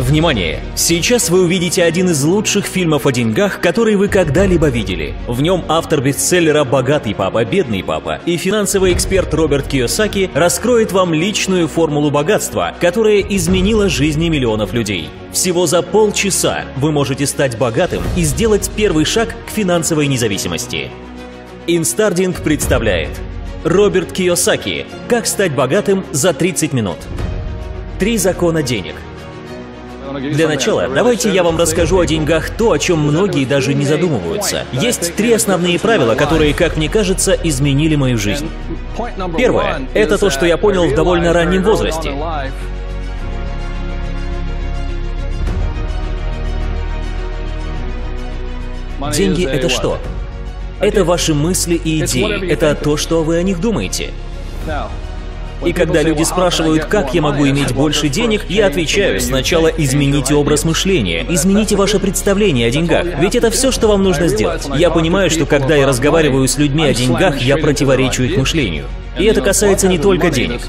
Внимание! Сейчас вы увидите один из лучших фильмов о деньгах, который вы когда-либо видели. В нем автор бестселлера «Богатый папа, бедный папа» и финансовый эксперт Роберт Кийосаки раскроет вам личную формулу богатства, которая изменила жизни миллионов людей. Всего за полчаса вы можете стать богатым и сделать первый шаг к финансовой независимости. Инстардинг представляет Роберт Кийосаки «Как стать богатым за 30 минут». Три закона денег – для начала, давайте я вам расскажу о деньгах то, о чем многие даже не задумываются. Есть три основные правила, которые, как мне кажется, изменили мою жизнь. Первое — это то, что я понял в довольно раннем возрасте. Деньги — это что? Это ваши мысли и идеи. Это то, что вы о них думаете. И когда люди спрашивают, как я могу иметь больше денег, я отвечаю, сначала измените образ мышления, измените ваше представление о деньгах, ведь это все, что вам нужно сделать. Я понимаю, что когда я разговариваю с людьми о деньгах, я противоречу их мышлению. И это касается не только денег.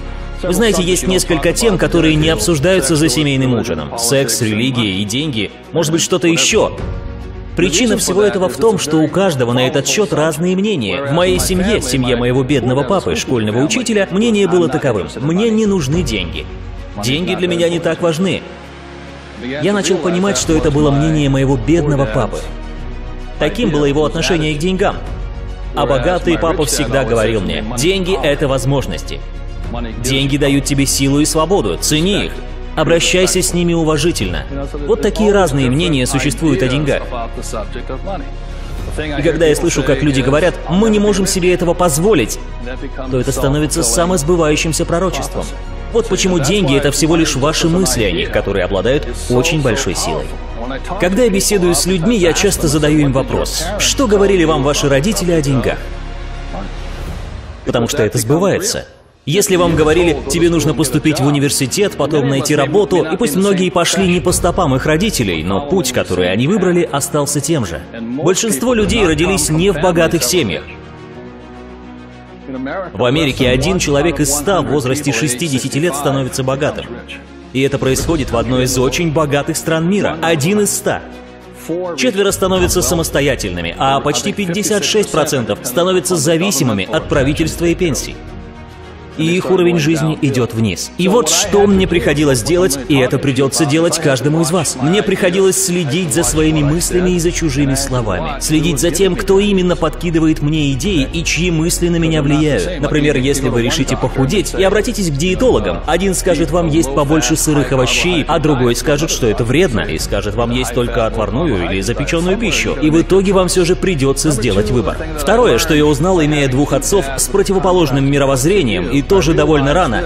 Вы знаете, есть несколько тем, которые не обсуждаются за семейным ужином. Секс, религия и деньги. Может быть, что-то еще. Причина всего этого в том, что у каждого на этот счет разные мнения. В моей семье, семье моего бедного папы, школьного учителя, мнение было таковым. Мне не нужны деньги. Деньги для меня не так важны. Я начал понимать, что это было мнение моего бедного папы. Таким было его отношение к деньгам. А богатый папа всегда говорил мне, деньги — это возможности. Деньги дают тебе силу и свободу, цени их. Обращайся с ними уважительно. Вот такие разные мнения существуют о деньгах. И когда я слышу, как люди говорят, мы не можем себе этого позволить, то это становится самосбывающимся пророчеством. Вот почему деньги — это всего лишь ваши мысли о них, которые обладают очень большой силой. Когда я беседую с людьми, я часто задаю им вопрос, что говорили вам ваши родители о деньгах? Потому что это сбывается. Если вам говорили, тебе нужно поступить в университет, потом найти работу, и пусть многие пошли не по стопам их родителей, но путь, который они выбрали, остался тем же. Большинство людей родились не в богатых семьях. В Америке один человек из ста в возрасте 60 лет становится богатым. И это происходит в одной из очень богатых стран мира. Один из ста. Четверо становятся самостоятельными, а почти 56% становятся зависимыми от правительства и пенсий и их уровень жизни идет вниз. И вот что мне приходилось делать, и это придется делать каждому из вас. Мне приходилось следить за своими мыслями и за чужими словами. Следить за тем, кто именно подкидывает мне идеи и чьи мысли на меня влияют. Например, если вы решите похудеть и обратитесь к диетологам, один скажет вам есть побольше сырых овощей, а другой скажет, что это вредно, и скажет вам есть только отварную или запеченную пищу. И в итоге вам все же придется сделать выбор. Второе, что я узнал, имея двух отцов с противоположным мировоззрением и тоже довольно рано.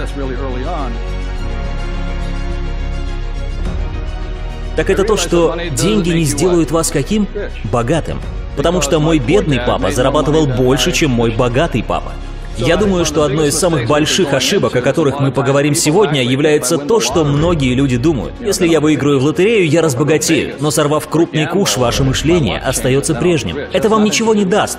Так это то, что деньги не сделают вас каким? Богатым. Потому что мой бедный папа зарабатывал больше, чем мой богатый папа. Я думаю, что одной из самых больших ошибок, о которых мы поговорим сегодня, является то, что многие люди думают. Если я выиграю в лотерею, я разбогатею, но сорвав крупный куш, ваше мышление остается прежним. Это вам ничего не даст.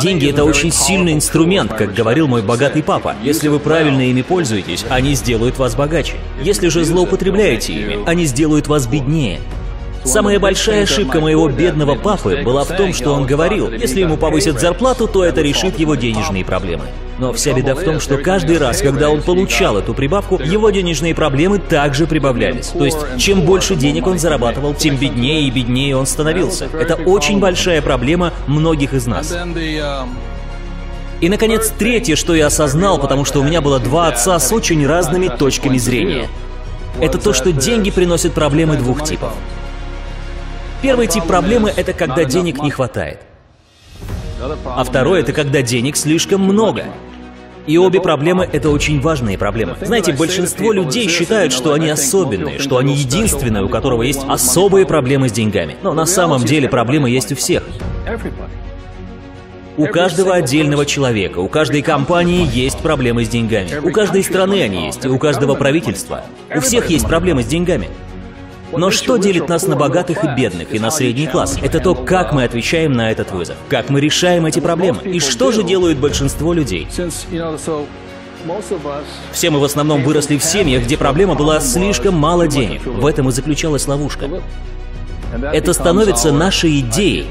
Деньги — это очень сильный инструмент, как говорил мой богатый папа. Если вы правильно ими пользуетесь, они сделают вас богаче. Если же злоупотребляете ими, они сделают вас беднее. Самая большая ошибка моего бедного папы была в том, что он говорил, если ему повысят зарплату, то это решит его денежные проблемы. Но вся беда в том, что каждый раз, когда он получал эту прибавку, его денежные проблемы также прибавлялись. То есть, чем больше денег он зарабатывал, тем беднее и беднее он становился. Это очень большая проблема многих из нас. И, наконец, третье, что я осознал, потому что у меня было два отца с очень разными точками зрения. Это то, что деньги приносят проблемы двух типов. Первый тип проблемы — это когда денег не хватает. А второй — это когда денег слишком много. И обе проблемы — это очень важные проблемы. Знаете, большинство людей считают, что они особенные, что они единственные, у которого есть особые проблемы с деньгами. Но на самом деле проблемы есть у всех. У каждого отдельного человека, у каждой компании есть проблемы с деньгами. У каждой страны они есть, у каждого правительства. У всех есть проблемы с деньгами. Но что делит нас на богатых и бедных, и на средний класс? Это то, как мы отвечаем на этот вызов, как мы решаем эти проблемы, и что же делают большинство людей. Все мы в основном выросли в семьях, где проблема была слишком мало денег. В этом и заключалась ловушка. Это становится нашей идеей.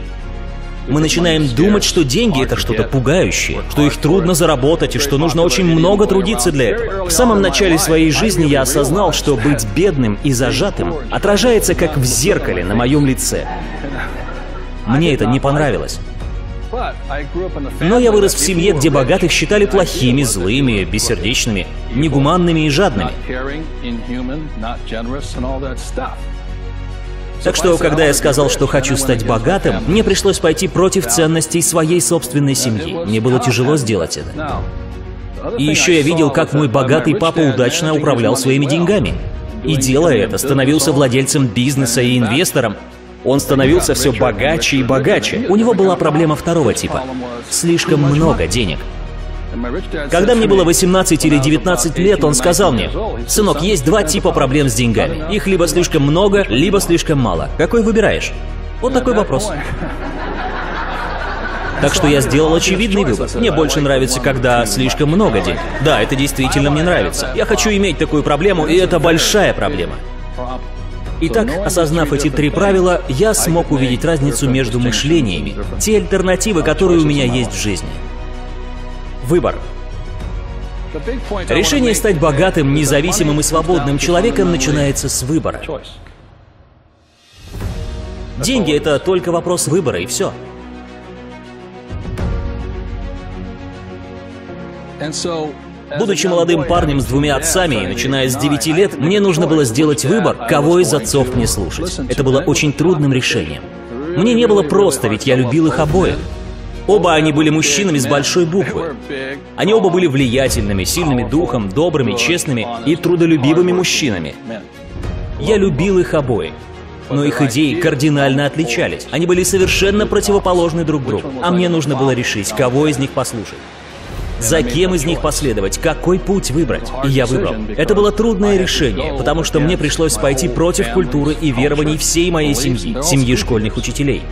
Мы начинаем думать, что деньги — это что-то пугающее, что их трудно заработать и что нужно очень много трудиться для этого. В самом начале своей жизни я осознал, что быть бедным и зажатым отражается как в зеркале на моем лице. Мне это не понравилось. Но я вырос в семье, где богатых считали плохими, злыми, бессердечными, негуманными и жадными. Так что, когда я сказал, что хочу стать богатым, мне пришлось пойти против ценностей своей собственной семьи. Мне было тяжело сделать это. И еще я видел, как мой богатый папа удачно управлял своими деньгами. И делая это, становился владельцем бизнеса и инвестором, он становился все богаче и богаче. У него была проблема второго типа. Слишком много денег. Когда мне было 18 или 19 лет, он сказал мне, «Сынок, есть два типа проблем с деньгами. Их либо слишком много, либо слишком мало. Какой выбираешь?» Вот такой вопрос. Так что я сделал очевидный выбор. Мне больше нравится, когда слишком много денег. Да, это действительно мне нравится. Я хочу иметь такую проблему, и это большая проблема. Итак, осознав эти три правила, я смог увидеть разницу между мышлениями, те альтернативы, которые у меня есть в жизни. Выбор. Решение стать богатым, независимым и свободным человеком начинается с выбора. Деньги — это только вопрос выбора, и все. Будучи молодым парнем с двумя отцами и начиная с 9 лет, мне нужно было сделать выбор, кого из отцов мне слушать. Это было очень трудным решением. Мне не было просто, ведь я любил их обоих. Оба они были мужчинами с большой буквы. Они оба были влиятельными, сильными духом, добрыми, честными и трудолюбивыми мужчинами. Я любил их обоих. Но их идеи кардинально отличались. Они были совершенно противоположны друг другу. А мне нужно было решить, кого из них послушать. За кем из них последовать? Какой путь выбрать? И я выбрал. Это было трудное решение, потому что мне пришлось пойти против культуры и верований всей моей семьи, семьи школьных учителей.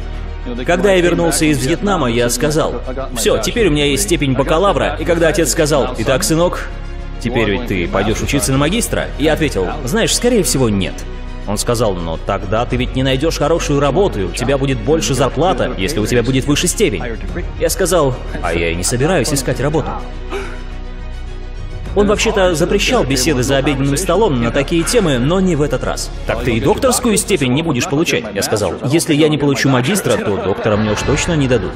Когда я вернулся из Вьетнама, я сказал, «Все, теперь у меня есть степень бакалавра». И когда отец сказал, «Итак, сынок, теперь ведь ты пойдешь учиться на магистра?» Я ответил, «Знаешь, скорее всего, нет». Он сказал, но тогда ты ведь не найдешь хорошую работу, и у тебя будет больше зарплата, если у тебя будет выше степень. Я сказал, а я и не собираюсь искать работу. Он вообще-то запрещал беседы за обеденным столом на такие темы, но не в этот раз. Так ты и докторскую степень не будешь получать, я сказал. Если я не получу магистра, то доктора мне уж точно не дадут.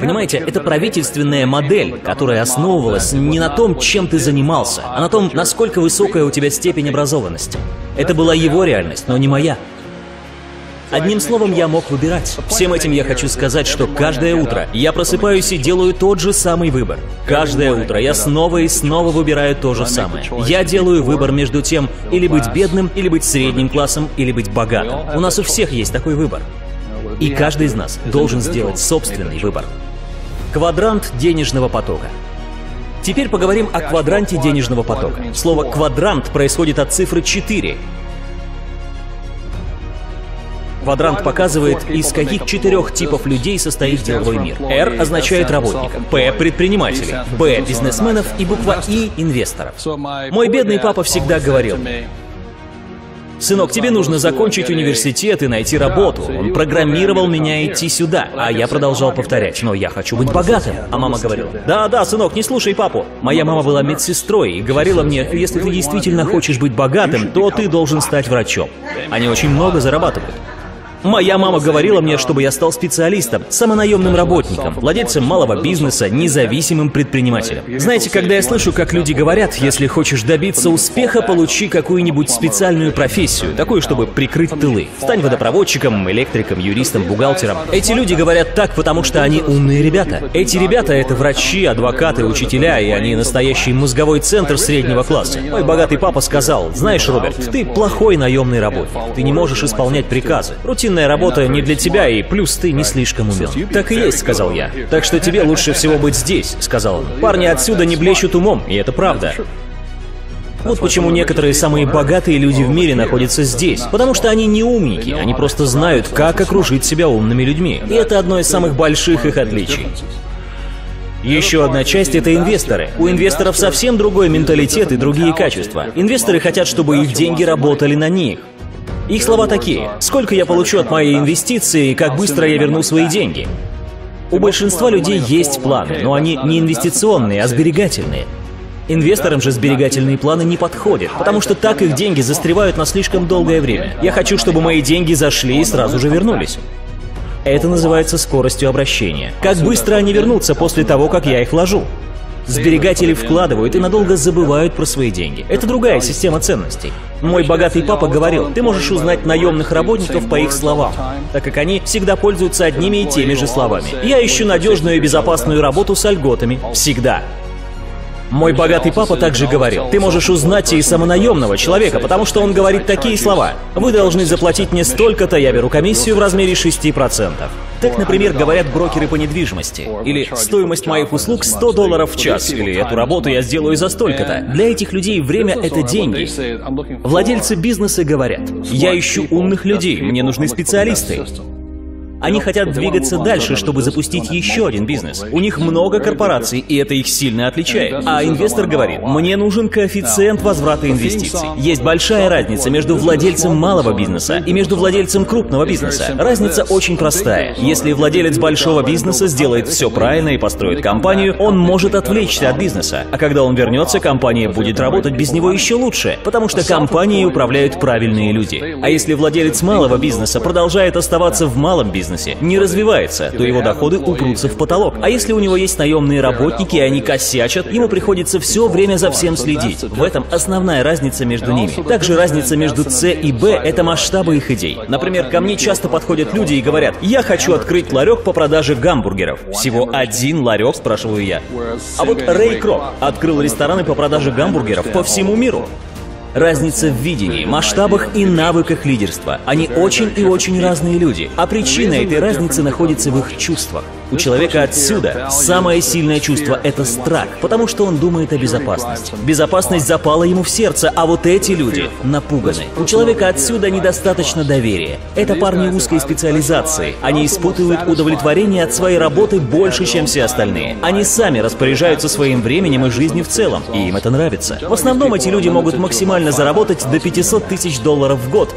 Понимаете, это правительственная модель, которая основывалась не на том, чем ты занимался, а на том, насколько высокая у тебя степень образованности. Это была его реальность, но не моя. Одним словом, я мог выбирать. Всем этим я хочу сказать, что каждое утро я просыпаюсь и делаю тот же самый выбор. Каждое утро я снова и снова выбираю то же самое. Я делаю выбор между тем, или быть бедным, или быть средним классом, или быть богатым. У нас у всех есть такой выбор. И каждый из нас должен сделать собственный выбор. Квадрант денежного потока. Теперь поговорим о квадранте денежного потока. Слово «квадрант» происходит от цифры 4. Квадрант показывает, из каких четырех типов людей состоит деловой мир. R означает работников, P — предпринимателей, B — бизнесменов и буква I — инвесторов. Мой бедный папа всегда говорил «Сынок, тебе нужно закончить университет и найти работу». Он программировал меня идти сюда, а я продолжал повторять, «Но я хочу быть богатым». А мама говорила, «Да-да, сынок, не слушай папу». Моя мама была медсестрой и говорила мне, «Если ты действительно хочешь быть богатым, то ты должен стать врачом». Они очень много зарабатывают. Моя мама говорила мне, чтобы я стал специалистом, самонаемным работником, владельцем малого бизнеса, независимым предпринимателем. Знаете, когда я слышу, как люди говорят, если хочешь добиться успеха, получи какую-нибудь специальную профессию, такую, чтобы прикрыть тылы. Стань водопроводчиком, электриком, юристом, бухгалтером. Эти люди говорят так, потому что они умные ребята. Эти ребята — это врачи, адвокаты, учителя, и они настоящий мозговой центр среднего класса. Мой богатый папа сказал, знаешь, Роберт, ты плохой наемный работник, ты не можешь исполнять приказы. Рутин рутинная работа не для тебя, и плюс ты не слишком умен. Так и есть, сказал я. Так что тебе лучше всего быть здесь, сказал он. Парни отсюда не блещут умом, и это правда. Вот почему некоторые самые богатые люди в мире находятся здесь. Потому что они не умники, они просто знают, как окружить себя умными людьми. И это одно из самых больших их отличий. Еще одна часть — это инвесторы. У инвесторов совсем другой менталитет и другие качества. Инвесторы хотят, чтобы их деньги работали на них. Их слова такие. Сколько я получу от моей инвестиции и как быстро я верну свои деньги? У большинства людей есть планы, но они не инвестиционные, а сберегательные. Инвесторам же сберегательные планы не подходят, потому что так их деньги застревают на слишком долгое время. Я хочу, чтобы мои деньги зашли и сразу же вернулись. Это называется скоростью обращения. Как быстро они вернутся после того, как я их вложу? Сберегатели вкладывают и надолго забывают про свои деньги. Это другая система ценностей. Мой богатый папа говорил, ты можешь узнать наемных работников по их словам, так как они всегда пользуются одними и теми же словами. Я ищу надежную и безопасную работу с льготами. Всегда. Мой богатый папа также говорил, ты можешь узнать и самонаемного человека, потому что он говорит такие слова. Вы должны заплатить мне столько-то, я беру комиссию в размере 6%. Так, например, говорят брокеры по недвижимости. Или стоимость моих услуг 100 долларов в час. Или эту работу я сделаю за столько-то. Для этих людей время — это деньги. Владельцы бизнеса говорят, я ищу умных людей, мне нужны специалисты. Они хотят двигаться дальше, чтобы запустить еще один бизнес. У них много корпораций, и это их сильно отличает. А инвестор говорит, мне нужен коэффициент возврата инвестиций. Есть большая разница между владельцем малого бизнеса и между владельцем крупного бизнеса. Разница очень простая. Если владелец большого бизнеса сделает все правильно и построит компанию, он может отвлечься от бизнеса. А когда он вернется, компания будет работать без него еще лучше, потому что компанией управляют правильные люди. А если владелец малого бизнеса продолжает оставаться в малом бизнесе, бизнесе не развивается, то его доходы упрутся в потолок. А если у него есть наемные работники, и они косячат, ему приходится все время за всем следить. В этом основная разница между ними. Также разница между С и Б — это масштабы их идей. Например, ко мне часто подходят люди и говорят, я хочу открыть ларек по продаже гамбургеров. Всего один ларек, спрашиваю я. А вот Рэй Крок открыл рестораны по продаже гамбургеров по всему миру. Разница в видении, масштабах и навыках лидерства. Они очень и очень разные люди, а причина этой разницы находится в их чувствах. У человека отсюда самое сильное чувство — это страх, потому что он думает о безопасности. Безопасность запала ему в сердце, а вот эти люди напуганы. У человека отсюда недостаточно доверия. Это парни узкой специализации. Они испытывают удовлетворение от своей работы больше, чем все остальные. Они сами распоряжаются своим временем и жизнью в целом, и им это нравится. В основном эти люди могут максимально заработать до 500 тысяч долларов в год,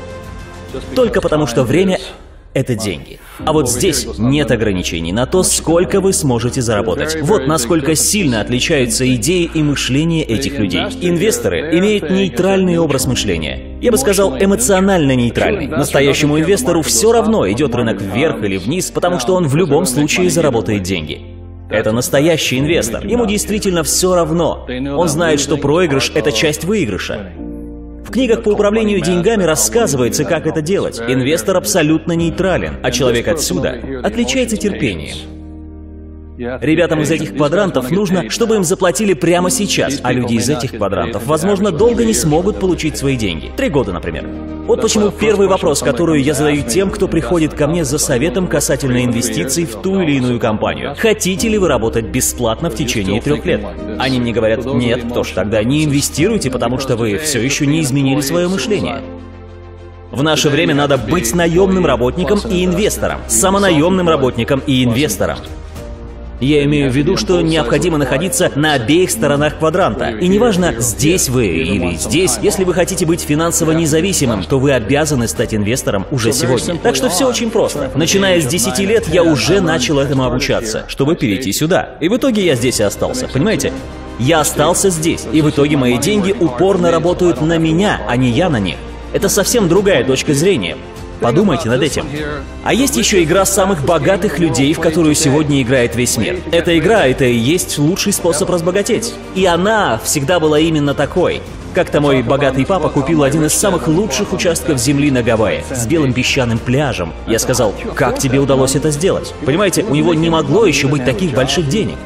только потому что время это деньги. А вот здесь нет ограничений на то, сколько вы сможете заработать. Вот насколько сильно отличаются идеи и мышление этих людей. Инвесторы имеют нейтральный образ мышления. Я бы сказал, эмоционально нейтральный. Настоящему инвестору все равно, идет рынок вверх или вниз, потому что он в любом случае заработает деньги. Это настоящий инвестор. Ему действительно все равно. Он знает, что проигрыш — это часть выигрыша. В книгах по управлению деньгами рассказывается, как это делать. Инвестор абсолютно нейтрален, а человек отсюда отличается терпением. Ребятам из этих квадрантов нужно, чтобы им заплатили прямо сейчас, а люди из этих квадрантов, возможно, долго не смогут получить свои деньги. Три года, например. Вот почему первый вопрос, который я задаю тем, кто приходит ко мне за советом касательно инвестиций в ту или иную компанию. Хотите ли вы работать бесплатно в течение трех лет? Они мне говорят, нет, кто ж тогда не инвестируйте, потому что вы все еще не изменили свое мышление. В наше время надо быть наемным работником и инвестором, самонаемным работником и инвестором. Я имею в виду, что необходимо находиться на обеих сторонах квадранта. И неважно, здесь вы или здесь, если вы хотите быть финансово независимым, то вы обязаны стать инвестором уже сегодня. Так что все очень просто. Начиная с 10 лет я уже начал этому обучаться, чтобы перейти сюда. И в итоге я здесь и остался, понимаете? Я остался здесь, и в итоге мои деньги упорно работают на меня, а не я на них. Это совсем другая точка зрения. Подумайте над этим. А есть еще игра самых богатых людей, в которую сегодня играет весь мир. Эта игра — это и есть лучший способ разбогатеть. И она всегда была именно такой. Как-то мой богатый папа купил один из самых лучших участков земли на Гавайях с белым песчаным пляжем. Я сказал, как тебе удалось это сделать? Понимаете, у него не могло еще быть таких больших денег.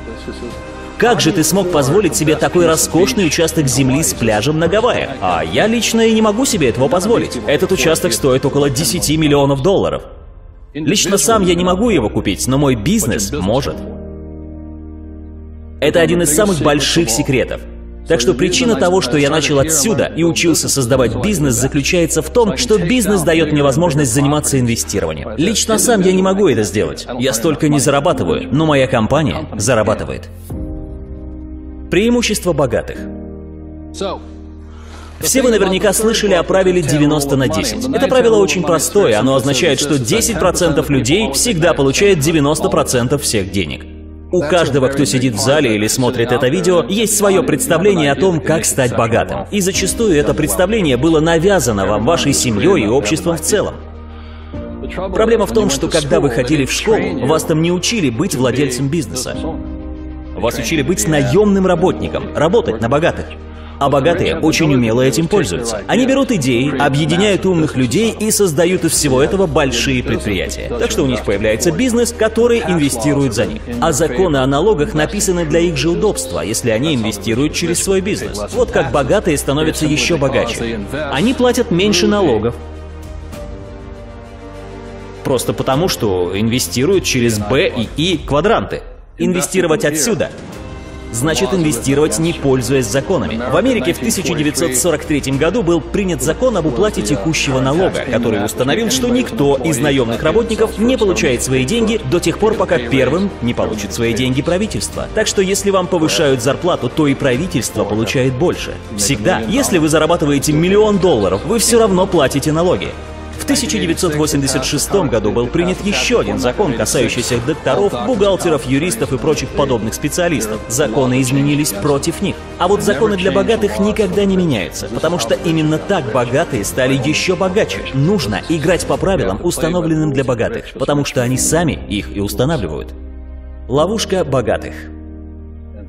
Как же ты смог позволить себе такой роскошный участок земли с пляжем на Гавайях? А я лично и не могу себе этого позволить. Этот участок стоит около 10 миллионов долларов. Лично сам я не могу его купить, но мой бизнес может. Это один из самых больших секретов. Так что причина того, что я начал отсюда и учился создавать бизнес, заключается в том, что бизнес дает мне возможность заниматься инвестированием. Лично сам я не могу это сделать. Я столько не зарабатываю, но моя компания зарабатывает. Преимущество богатых. Все вы наверняка слышали о правиле 90 на 10. Это правило очень простое, оно означает, что 10% людей всегда получает 90% всех денег. У каждого, кто сидит в зале или смотрит это видео, есть свое представление о том, как стать богатым. И зачастую это представление было навязано вам вашей семьей и обществом в целом. Проблема в том, что когда вы ходили в школу, вас там не учили быть владельцем бизнеса. Вас учили быть наемным работником, работать на богатых. А богатые очень умело этим пользуются. Они берут идеи, объединяют умных людей и создают из всего этого большие предприятия. Так что у них появляется бизнес, который инвестирует за них. А законы о налогах написаны для их же удобства, если они инвестируют через свой бизнес. Вот как богатые становятся еще богаче. Они платят меньше налогов, просто потому, что инвестируют через Б и И квадранты. Инвестировать отсюда значит инвестировать, не пользуясь законами. В Америке в 1943 году был принят закон об уплате текущего налога, который установил, что никто из наемных работников не получает свои деньги до тех пор, пока первым не получит свои деньги правительство. Так что если вам повышают зарплату, то и правительство получает больше. Всегда. Если вы зарабатываете миллион долларов, вы все равно платите налоги. В 1986 году был принят еще один закон, касающийся докторов, бухгалтеров, юристов и прочих подобных специалистов. Законы изменились против них. А вот законы для богатых никогда не меняются, потому что именно так богатые стали еще богаче. Нужно играть по правилам, установленным для богатых, потому что они сами их и устанавливают. Ловушка богатых.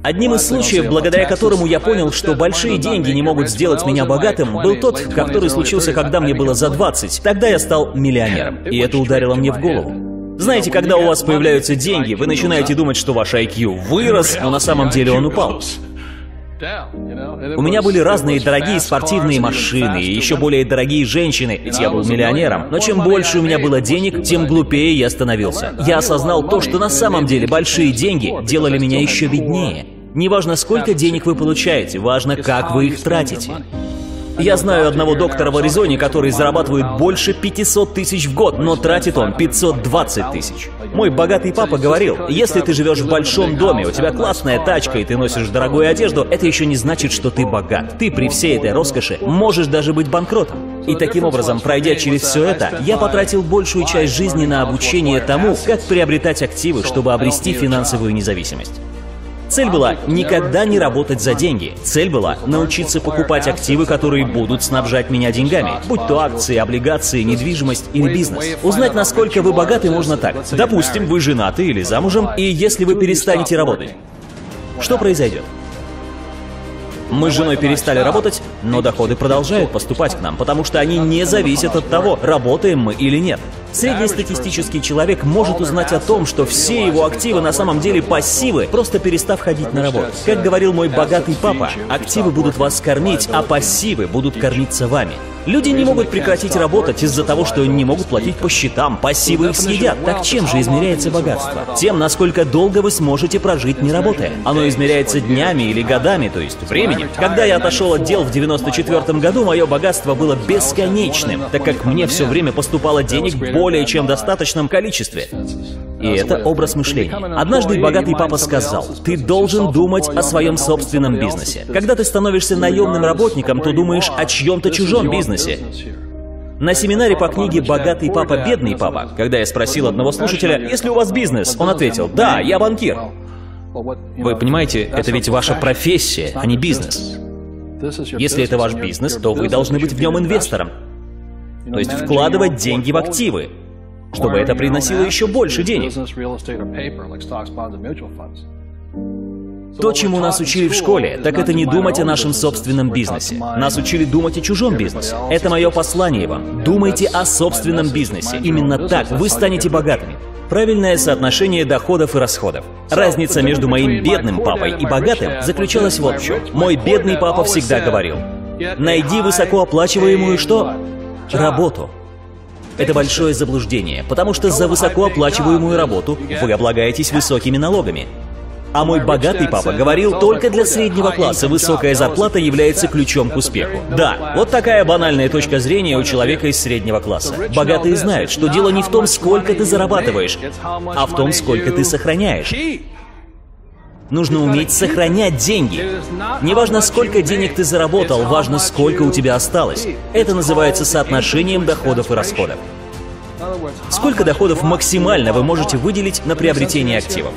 Одним из случаев, благодаря которому я понял, что большие деньги не могут сделать меня богатым, был тот, который случился, когда мне было за 20. Тогда я стал миллионером, и это ударило мне в голову. Знаете, когда у вас появляются деньги, вы начинаете думать, что ваш IQ вырос, но на самом деле он упал. У меня были разные дорогие спортивные машины и еще более дорогие женщины, ведь я был миллионером. Но чем больше у меня было денег, тем глупее я становился. Я осознал то, что на самом деле большие деньги делали меня еще беднее. Неважно, сколько денег вы получаете, важно, как вы их тратите. Я знаю одного доктора в Аризоне, который зарабатывает больше 500 тысяч в год, но тратит он 520 тысяч. Мой богатый папа говорил, если ты живешь в большом доме, у тебя классная тачка и ты носишь дорогую одежду, это еще не значит, что ты богат. Ты при всей этой роскоши можешь даже быть банкротом. И таким образом, пройдя через все это, я потратил большую часть жизни на обучение тому, как приобретать активы, чтобы обрести финансовую независимость. Цель была никогда не работать за деньги. Цель была научиться покупать активы, которые будут снабжать меня деньгами, будь то акции, облигации, недвижимость или бизнес. Узнать, насколько вы богаты, можно так. Допустим, вы женаты или замужем, и если вы перестанете работать, что произойдет? Мы с женой перестали работать, но доходы продолжают поступать к нам, потому что они не зависят от того, работаем мы или нет. Среднестатистический человек может узнать о том, что все его активы на самом деле пассивы, просто перестав ходить на работу. Как говорил мой богатый папа, активы будут вас кормить, а пассивы будут кормиться вами. Люди не могут прекратить работать из-за того, что не могут платить по счетам, пассивы их съедят. Так чем же измеряется богатство? Тем, насколько долго вы сможете прожить, не работая. Оно измеряется днями или годами, то есть временем. Когда я отошел от дел в 94 году, мое богатство было бесконечным, так как мне все время поступало денег более чем достаточном количестве. И это образ мышления. Однажды богатый папа сказал, ты должен думать о своем собственном бизнесе. Когда ты становишься наемным работником, то думаешь о чьем-то чужом бизнесе. На семинаре по книге «Богатый папа, бедный папа», когда я спросил одного слушателя, «Если у вас бизнес?», он ответил, «Да, я банкир». Вы понимаете, это ведь ваша профессия, а не бизнес. Если это ваш бизнес, то вы должны быть в нем инвестором. То есть вкладывать деньги в активы, чтобы это приносило еще больше денег. То, чему нас учили в школе, так это не думать о нашем собственном бизнесе. Нас учили думать о чужом бизнесе. Это мое послание вам. Думайте о собственном бизнесе. Именно так вы станете богатыми. Правильное соотношение доходов и расходов. Разница между моим бедным папой и богатым заключалась вот в чем. Мой бедный папа всегда говорил, найди высокооплачиваемую что? Работу. Это большое заблуждение, потому что за высокооплачиваемую работу вы облагаетесь высокими налогами. А мой богатый папа говорил, только для среднего класса высокая зарплата является ключом к успеху. Да, вот такая банальная точка зрения у человека из среднего класса. Богатые знают, что дело не в том, сколько ты зарабатываешь, а в том, сколько ты сохраняешь. Нужно уметь сохранять деньги. Неважно, сколько денег ты заработал, важно, сколько у тебя осталось. Это называется соотношением доходов и расходов. Сколько доходов максимально вы можете выделить на приобретение активов?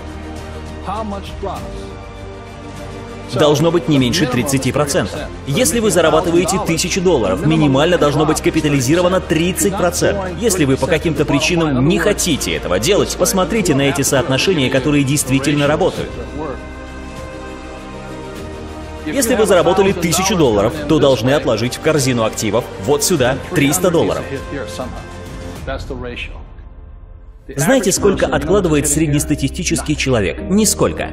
Должно быть не меньше 30%. Если вы зарабатываете 1000 долларов, минимально должно быть капитализировано 30%. Если вы по каким-то причинам не хотите этого делать, посмотрите на эти соотношения, которые действительно работают. Если вы заработали 1000 долларов, то должны отложить в корзину активов вот сюда 300 долларов. Знаете, сколько откладывает среднестатистический человек? Нисколько.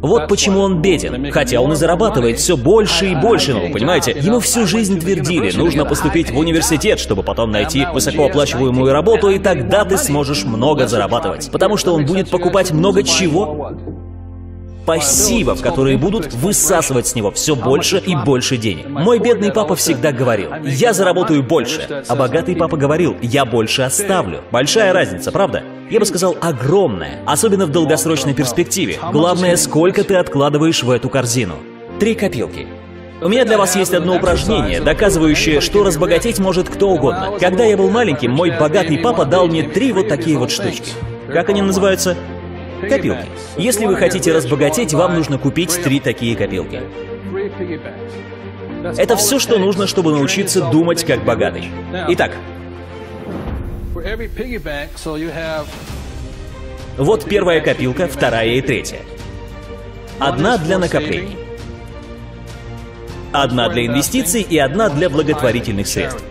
Вот почему он беден, хотя он и зарабатывает все больше и больше, ну, понимаете? Ему всю жизнь твердили, нужно поступить в университет, чтобы потом найти высокооплачиваемую работу, и тогда ты сможешь много зарабатывать. Потому что он будет покупать много чего? Пассивов, которые будут высасывать с него все больше и больше денег. Мой бедный папа всегда говорил, я заработаю больше, а богатый папа говорил, я больше оставлю. Большая разница, правда? Я бы сказал, огромная, особенно в долгосрочной перспективе. Главное, сколько ты откладываешь в эту корзину. Три копилки. У меня для вас есть одно упражнение, доказывающее, что разбогатеть может кто угодно. Когда я был маленьким, мой богатый папа дал мне три вот такие вот штучки. Как они называются? Копилки. Если вы хотите разбогатеть, вам нужно купить три такие копилки. Это все, что нужно, чтобы научиться думать как богатый. Итак, вот первая копилка, вторая и третья. Одна для накоплений. Одна для инвестиций и одна для благотворительных средств.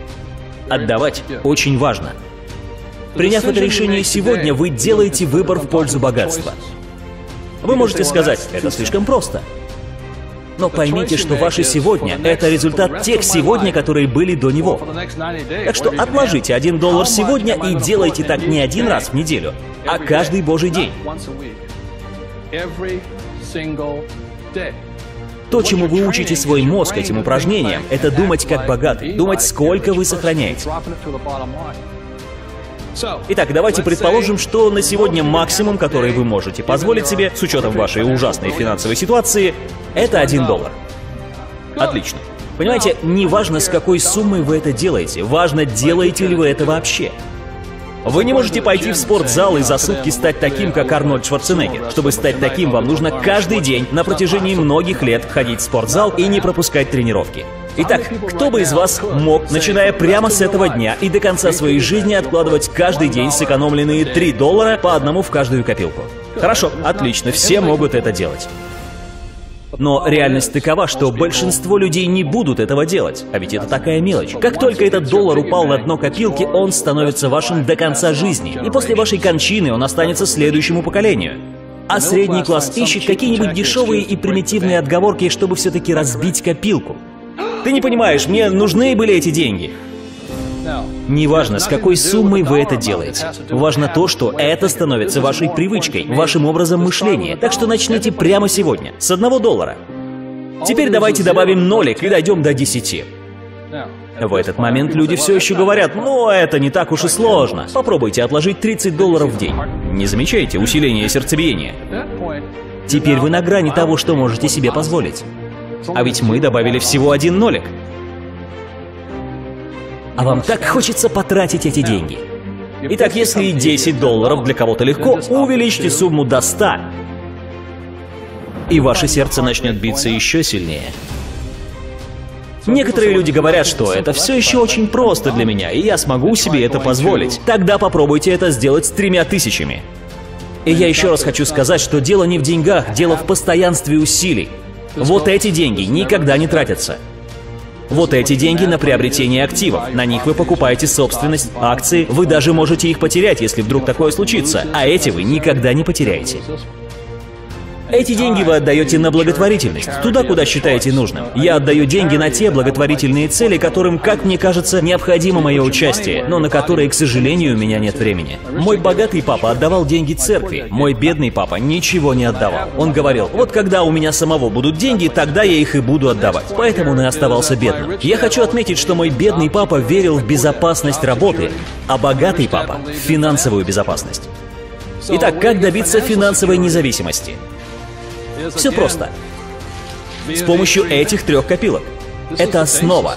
Отдавать очень важно – Приняв это решение сегодня, вы делаете выбор в пользу богатства. Вы можете сказать, это слишком просто. Но поймите, что ваше сегодня — это результат тех сегодня, которые были до него. Так что отложите один доллар сегодня и делайте так не один раз в неделю, а каждый божий день. То, чему вы учите свой мозг этим упражнением, это думать как богатый, думать, сколько вы сохраняете. Итак, давайте предположим, что на сегодня максимум, который вы можете позволить себе, с учетом вашей ужасной финансовой ситуации, это 1 доллар. Отлично. Понимаете, не важно, с какой суммой вы это делаете, важно, делаете ли вы это вообще. Вы не можете пойти в спортзал и за сутки стать таким, как Арнольд Шварценеггер. Чтобы стать таким, вам нужно каждый день на протяжении многих лет ходить в спортзал и не пропускать тренировки. Итак, кто бы из вас мог, начиная прямо с этого дня и до конца своей жизни, откладывать каждый день сэкономленные 3 доллара по одному в каждую копилку? Хорошо, отлично, все могут это делать. Но реальность такова, что большинство людей не будут этого делать, а ведь это такая мелочь. Как только этот доллар упал на дно копилки, он становится вашим до конца жизни, и после вашей кончины он останется следующему поколению. А средний класс ищет какие-нибудь дешевые и примитивные отговорки, чтобы все-таки разбить копилку. Ты не понимаешь, мне нужны были эти деньги. Неважно, с какой суммой вы это делаете. Важно то, что это становится вашей привычкой, вашим образом мышления. Так что начните прямо сегодня, с одного доллара. Теперь давайте добавим нолик и дойдем до 10. В этот момент люди все еще говорят, ну это не так уж и сложно. Попробуйте отложить 30 долларов в день. Не замечаете усиление сердцебиения? Теперь вы на грани того, что можете себе позволить. А ведь мы добавили всего один нолик. А вам так хочется потратить эти деньги. Итак, если 10 долларов для кого-то легко, увеличьте сумму до 100. И ваше сердце начнет биться еще сильнее. Некоторые люди говорят, что это все еще очень просто для меня, и я смогу себе это позволить. Тогда попробуйте это сделать с тремя тысячами. И я еще раз хочу сказать, что дело не в деньгах, дело в постоянстве усилий. Вот эти деньги никогда не тратятся. Вот эти деньги на приобретение активов. На них вы покупаете собственность, акции. Вы даже можете их потерять, если вдруг такое случится. А эти вы никогда не потеряете. Эти деньги вы отдаете на благотворительность, туда, куда считаете нужным. Я отдаю деньги на те благотворительные цели, которым, как мне кажется, необходимо мое участие, но на которые, к сожалению, у меня нет времени. Мой богатый папа отдавал деньги церкви, мой бедный папа ничего не отдавал. Он говорил, вот когда у меня самого будут деньги, тогда я их и буду отдавать. Поэтому он и оставался бедным. Я хочу отметить, что мой бедный папа верил в безопасность работы, а богатый папа — в финансовую безопасность. Итак, как добиться финансовой независимости? Все просто. С помощью этих трех копилок. Это основа.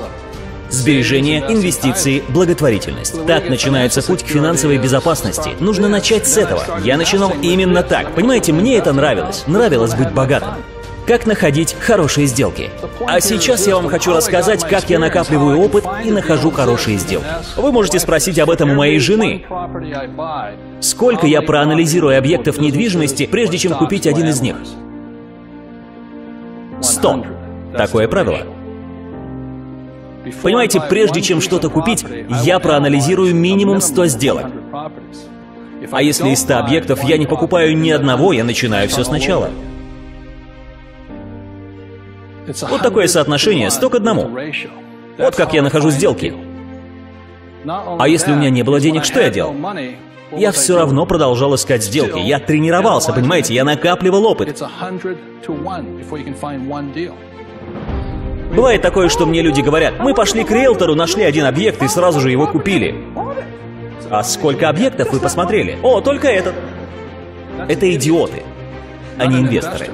Сбережение, инвестиции, благотворительность. Так начинается путь к финансовой безопасности. Нужно начать с этого. Я начинал именно так. Понимаете, мне это нравилось. Нравилось быть богатым. Как находить хорошие сделки. А сейчас я вам хочу рассказать, как я накапливаю опыт и нахожу хорошие сделки. Вы можете спросить об этом у моей жены. Сколько я проанализирую объектов недвижимости, прежде чем купить один из них? 100. Такое правило. Понимаете, прежде чем что-то купить, я проанализирую минимум 100 сделок. А если из 100 объектов я не покупаю ни одного, я начинаю все сначала. Вот такое соотношение 100 к одному. Вот как я нахожу сделки. А если у меня не было денег, что я делал? Я все равно продолжал искать сделки. Я тренировался, понимаете, я накапливал опыт. Бывает такое, что мне люди говорят, мы пошли к риэлтору, нашли один объект и сразу же его купили. А сколько объектов вы посмотрели? О, только этот. Это идиоты, а не инвесторы.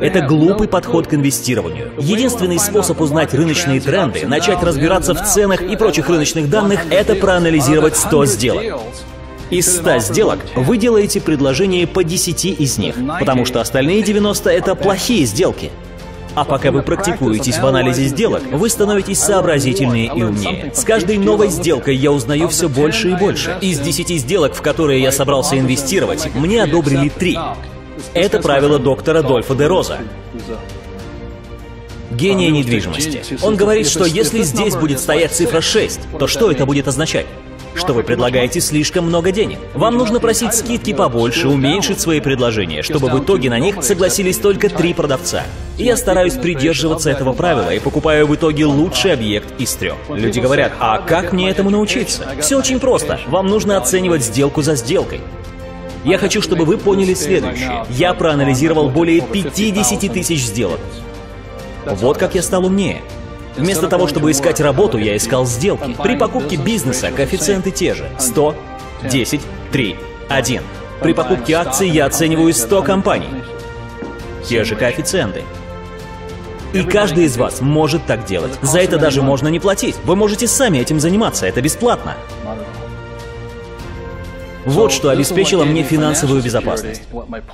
Это глупый подход к инвестированию. Единственный способ узнать рыночные тренды, начать разбираться в ценах и прочих рыночных данных, это проанализировать 100 сделок. Из 100 сделок вы делаете предложение по 10 из них, потому что остальные 90 — это плохие сделки. А пока вы практикуетесь в анализе сделок, вы становитесь сообразительнее и умнее. С каждой новой сделкой я узнаю все больше и больше. Из 10 сделок, в которые я собрался инвестировать, мне одобрили 3. Это правило доктора Дольфа де Роза. Гения недвижимости. Он говорит, что если здесь будет стоять цифра 6, то что это будет означать? что вы предлагаете слишком много денег. Вам нужно просить скидки побольше, уменьшить свои предложения, чтобы в итоге на них согласились только три продавца. И я стараюсь придерживаться этого правила и покупаю в итоге лучший объект из трех. Люди говорят, а как мне этому научиться? Все очень просто. Вам нужно оценивать сделку за сделкой. Я хочу, чтобы вы поняли следующее. Я проанализировал более 50 тысяч сделок. Вот как я стал умнее. Вместо того, чтобы искать работу, я искал сделки. При покупке бизнеса коэффициенты те же. 100, 10, 3, 1. При покупке акций я оцениваю 100 компаний. Те же коэффициенты. И каждый из вас может так делать. За это даже можно не платить. Вы можете сами этим заниматься, это бесплатно. Вот что обеспечило мне финансовую безопасность.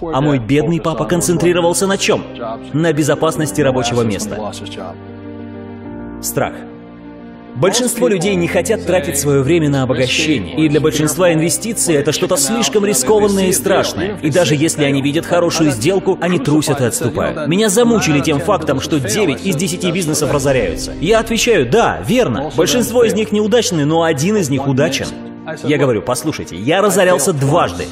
А мой бедный папа концентрировался на чем? На безопасности рабочего места. Страх. Большинство людей не хотят тратить свое время на обогащение, и для большинства инвестиции это что-то слишком рискованное и страшное. И даже если они видят хорошую сделку, они трусят и отступают. Меня замучили тем фактом, что 9 из 10 бизнесов разоряются. Я отвечаю, да, верно. Большинство из них неудачны, но один из них удачен. Я говорю, послушайте, я разорялся дважды.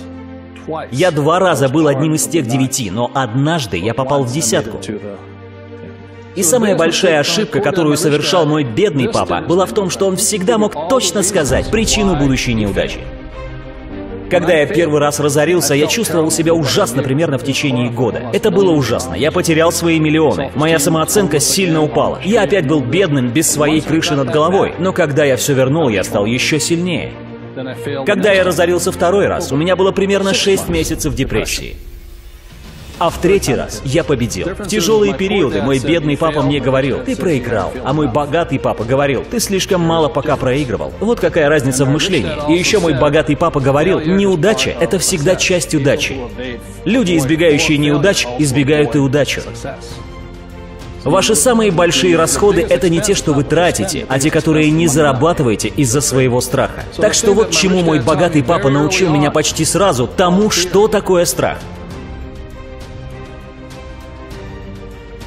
Я два раза был одним из тех девяти, но однажды я попал в десятку. И самая большая ошибка, которую совершал мой бедный папа, была в том, что он всегда мог точно сказать причину будущей неудачи. Когда я первый раз разорился, я чувствовал себя ужасно примерно в течение года. Это было ужасно. Я потерял свои миллионы. Моя самооценка сильно упала. Я опять был бедным, без своей крыши над головой. Но когда я все вернул, я стал еще сильнее. Когда я разорился второй раз, у меня было примерно 6 месяцев депрессии. А в третий раз я победил. В тяжелые периоды мой бедный папа мне говорил, ты проиграл. А мой богатый папа говорил, ты слишком мало пока проигрывал. Вот какая разница в мышлении. И еще мой богатый папа говорил, неудача — это всегда часть удачи. Люди, избегающие неудач, избегают и удачу. Ваши самые большие расходы — это не те, что вы тратите, а те, которые не зарабатываете из-за своего страха. Так что вот чему мой богатый папа научил меня почти сразу, тому, что такое страх.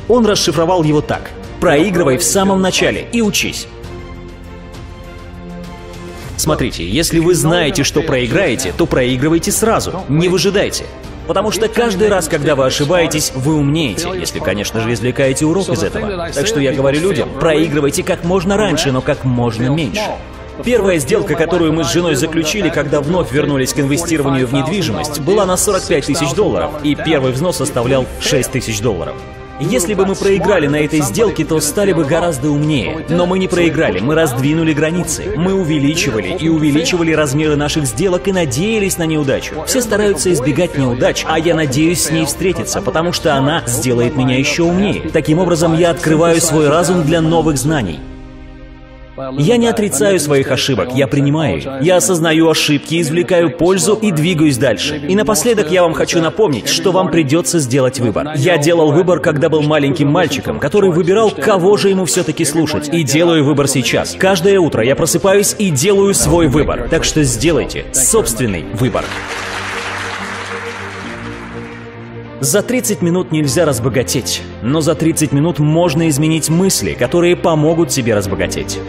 Он расшифровал его так. Проигрывай в самом начале и учись. Смотрите, если вы знаете, что проиграете, то проигрывайте сразу, не выжидайте. Потому что каждый раз, когда вы ошибаетесь, вы умнеете, если, конечно же, извлекаете урок из этого. Так что я говорю людям, проигрывайте как можно раньше, но как можно меньше. Первая сделка, которую мы с женой заключили, когда вновь вернулись к инвестированию в недвижимость, была на 45 тысяч долларов, и первый взнос составлял 6 тысяч долларов. Если бы мы проиграли на этой сделке, то стали бы гораздо умнее. Но мы не проиграли, мы раздвинули границы. Мы увеличивали и увеличивали размеры наших сделок и надеялись на неудачу. Все стараются избегать неудач, а я надеюсь с ней встретиться, потому что она сделает меня еще умнее. Таким образом, я открываю свой разум для новых знаний. Я не отрицаю своих ошибок, я принимаю их. Я осознаю ошибки, извлекаю пользу и двигаюсь дальше. И напоследок я вам хочу напомнить, что вам придется сделать выбор. Я делал выбор, когда был маленьким мальчиком, который выбирал, кого же ему все-таки слушать. И делаю выбор сейчас. Каждое утро я просыпаюсь и делаю свой выбор. Так что сделайте собственный выбор. За 30 минут нельзя разбогатеть, но за 30 минут можно изменить мысли, которые помогут тебе разбогатеть.